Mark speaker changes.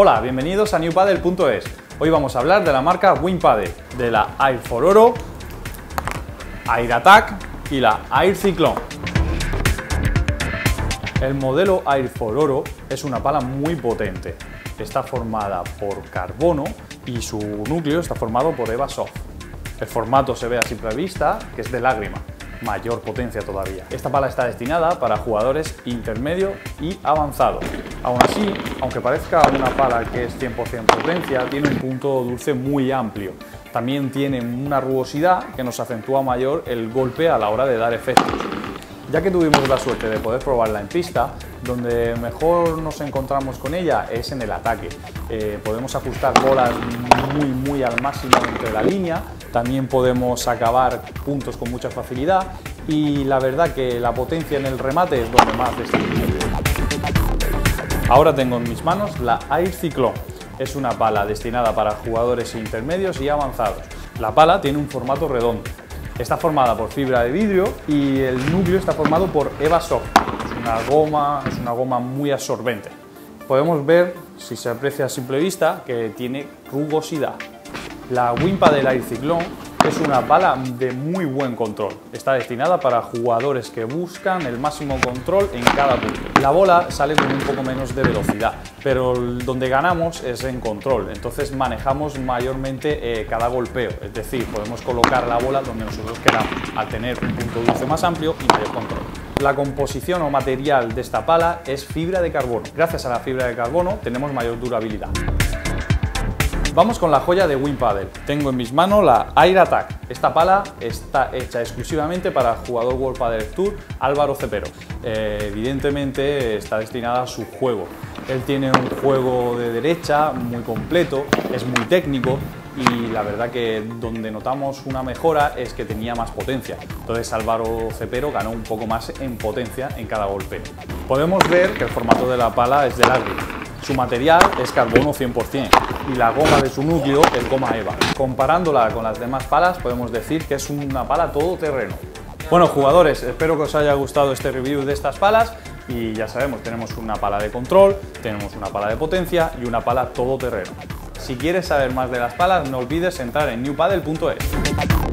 Speaker 1: Hola, bienvenidos a newpaddle.es. Hoy vamos a hablar de la marca WinPaddle, de la Air for Oro, Air Attack y la Air Cyclone. El modelo Air for Oro es una pala muy potente. Está formada por carbono y su núcleo está formado por EVA Soft. El formato se ve a simple vista que es de lágrima, mayor potencia todavía. Esta pala está destinada para jugadores intermedio y avanzado. Aún así, aunque parezca una pala que es 100% potencia, tiene un punto dulce muy amplio. También tiene una rugosidad que nos acentúa mayor el golpe a la hora de dar efectos. Ya que tuvimos la suerte de poder probarla en pista, donde mejor nos encontramos con ella es en el ataque. Eh, podemos ajustar bolas muy muy al máximo entre la línea, también podemos acabar puntos con mucha facilidad y la verdad que la potencia en el remate es donde más destaca. Ahora tengo en mis manos la Air Cyclone. Es una pala destinada para jugadores intermedios y avanzados. La pala tiene un formato redondo. Está formada por fibra de vidrio y el núcleo está formado por Eva Soft. Es una goma, es una goma muy absorbente. Podemos ver, si se aprecia a simple vista, que tiene rugosidad. La Wimpa del Air Cyclone es una pala de muy buen control. Está destinada para jugadores que buscan el máximo control en cada punto. La bola sale con un poco menos de velocidad, pero donde ganamos es en control. Entonces manejamos mayormente eh, cada golpeo, es decir, podemos colocar la bola donde nosotros queramos, al tener un punto dulce más amplio y mayor control. La composición o material de esta pala es fibra de carbono. Gracias a la fibra de carbono tenemos mayor durabilidad. Vamos con la joya de WinPaddle. Tengo en mis manos la Air Attack. Esta pala está hecha exclusivamente para el jugador World Padel Tour Álvaro Cepero. Eh, evidentemente está destinada a su juego. Él tiene un juego de derecha muy completo, es muy técnico y la verdad que donde notamos una mejora es que tenía más potencia. Entonces Álvaro Cepero ganó un poco más en potencia en cada golpe. Podemos ver que el formato de la pala es de lágrima. Su material es carbono 100% y la goma de su núcleo es goma EVA. Comparándola con las demás palas podemos decir que es una pala todoterreno. Bueno jugadores, espero que os haya gustado este review de estas palas y ya sabemos, tenemos una pala de control, tenemos una pala de potencia y una pala todoterreno. Si quieres saber más de las palas no olvides entrar en newpaddle.es.